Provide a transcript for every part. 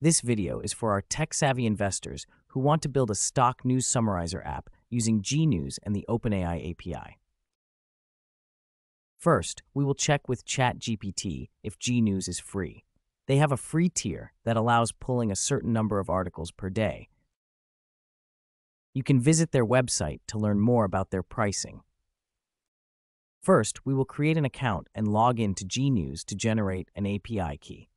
This video is for our tech-savvy investors who want to build a stock news summarizer app using GNews and the OpenAI API. First, we will check with ChatGPT if GNews is free. They have a free tier that allows pulling a certain number of articles per day. You can visit their website to learn more about their pricing. First, we will create an account and log in to GNews to generate an API key.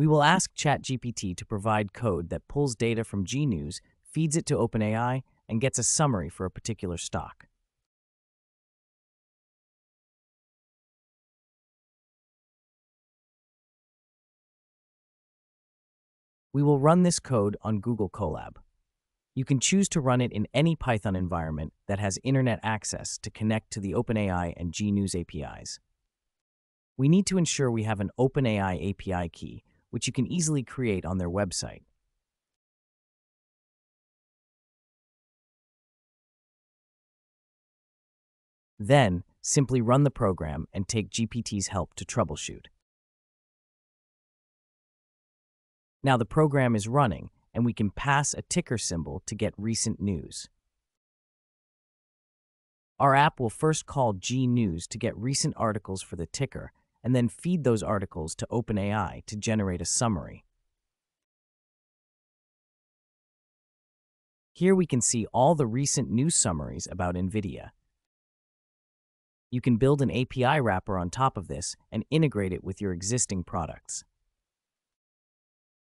We will ask ChatGPT to provide code that pulls data from GNews, feeds it to OpenAI, and gets a summary for a particular stock. We will run this code on Google Colab. You can choose to run it in any Python environment that has internet access to connect to the OpenAI and GNews APIs. We need to ensure we have an OpenAI API key, which you can easily create on their website. Then, simply run the program and take GPT's help to troubleshoot. Now the program is running, and we can pass a ticker symbol to get recent news. Our app will first call GNews to get recent articles for the ticker, and then feed those articles to OpenAI to generate a summary. Here we can see all the recent news summaries about NVIDIA. You can build an API wrapper on top of this and integrate it with your existing products.